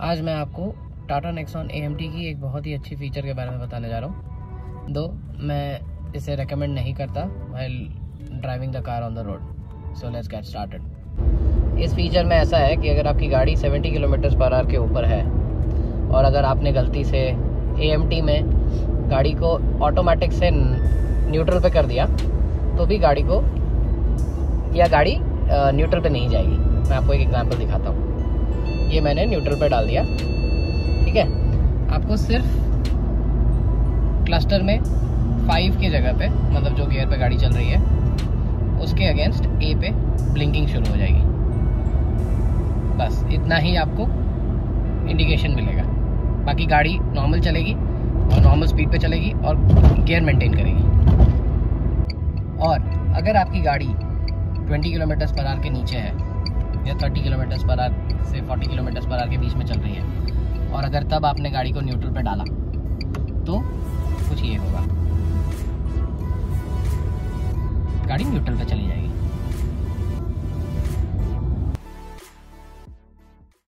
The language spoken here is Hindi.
आज मैं आपको टाटा नेक्सॉन ए की एक बहुत ही अच्छी फीचर के बारे में बताने जा रहा हूँ। दो, मैं इसे रेकमेंड नहीं करता while driving the car on the road so let's get started इस फीचर में ऐसा है कि अगर आपकी गाड़ी 70 किलोमीटर पर आवर के ऊपर है और अगर आपने गलती से ए में गाड़ी को ऑटोमेटिक से न्यूट्रल पे कर दिया तो भी गाड़ी को या गाड़ी न्यूट्रल पे नहीं जाएगी। मैं आपको एक एग्जांपल दिखाता हूँ। ये मैंने न्यूट्रल पे डाल दिया। ठीक है? आपको सिर्फ़ क्लस्टर में फाइव की जगह पे मतलब जो गियर पे गाड़ी चल रही है, उसके अगेंस्ट ए पे ब्लिंकिंग शुरू हो जाएगी। बस, इतना ही आपको इंडिकेशन मिलेगा। बाकी गाड़ी नॉर्मल चलेगी और नॉर्मल स्पीड पे चलेगी और गियर मेंटेन करेगी। और अगर आपकी गाड़ी 20 किलोमीटर पर आर के नीचे है या थर्टी किलोमीटर्स पर आर से फोर्टी किलोमीटर्स पर आर के बीच में चल रही है। और अगर तब आपने गाड़ी को न्यूट्रल पर डाला तो कुछ ये होगा। गाड़ी न्यूट्रल पर चली जाएगी।